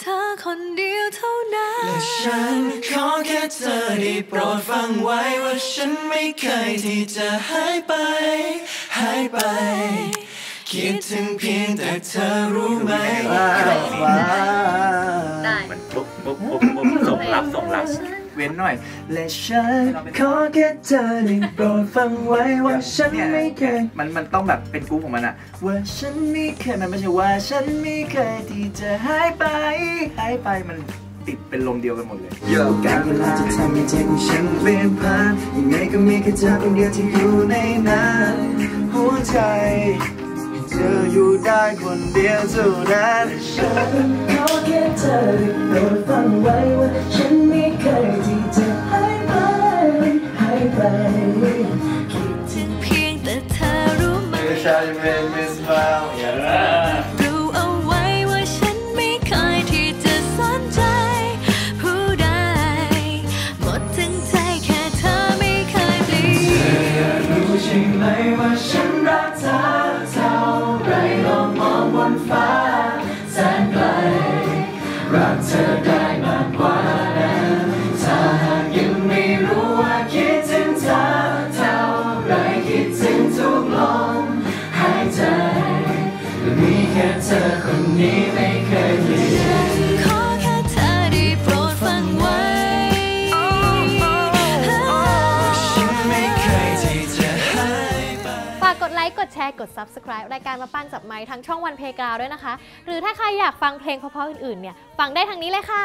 เธอคนเดียวเท่านั้นและฉันขอแค่เธอได้โปรดฟังไว้ว่าฉันไม่เคยที่จะหายไป หายไป คิดถึงเพียงแต่เธอรู้ไหม ส่งรับส่งรับเว้นหน่อย และฉันขอแค่เธอได้โปรดฟังไว้ว่าฉันเนี่ยไม่เคยมันมันต้องแบบเป็นกรุ๊ปของมันอะว่าฉันไม่เคยมันไม่ใช่ว่าฉันไม่เคยที่จะหายไปหายไปมันติดเป็นลมเดียวกันหมดเลยโยกการเวลาจะทำให้ใจของฉันเปลี่ยนผ่านยังไงก็มีแค่เธอคนเดียวที่อยู่ในนั้นหัวใจให้เธออยู่ได้คนเดียวเท่านั้นฉันขอแค่เธอได้โปรดฟังไว้ว่าฉันไม่เคยที่จะหายไปหายไปคิดถึงเพียงแต่เธอรู้ไหม Shawty make me smile yeah รู้เอาไว้ว่าฉันไม่เคยที่จะสนใจผู้ใดหมดทั้งใจแค่เธอไม่เคยเปลี่ยนรู้ใช่ไหมว่าฉันรักเธอ ลองมองบนฟ้า แสนไกล รักเธอได้มากกว่านั้นถ้าหากยังไม่รู้ว่าคิดถึงเธอเท่าไรคิดถึงทุกลมหายใจ มีแค่เธอคนนี้ไม่เคย ค์ กดแชร์ กด Subscribe รายการมาปั้นจับไม้ทั้งช่องวันเพกาด้วยนะคะ หรือถ้าใครอยากฟังเพลงเพราะๆอื่นๆเนี่ย ฟังได้ทางนี้เลยค่ะ